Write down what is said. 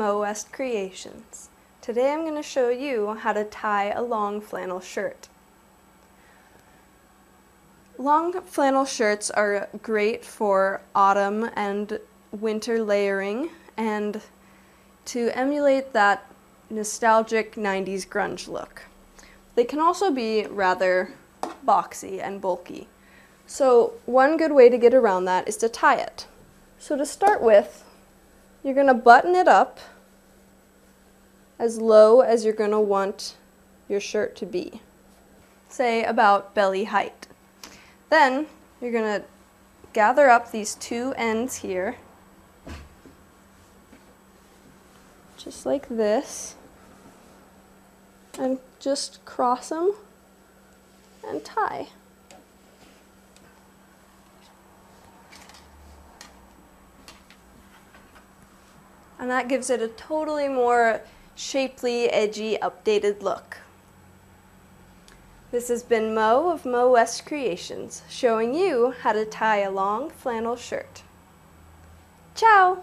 Mo West Creations. Today I'm going to show you how to tie a long flannel shirt. Long flannel shirts are great for autumn and winter layering and to emulate that nostalgic 90s grunge look. They can also be rather boxy and bulky. So one good way to get around that is to tie it. So to start with, you're going to button it up as low as you're going to want your shirt to be, say about belly height. Then you're going to gather up these two ends here, just like this, and just cross them and tie. And that gives it a totally more shapely, edgy, updated look. This has been Mo of Mo West Creations, showing you how to tie a long flannel shirt. Ciao!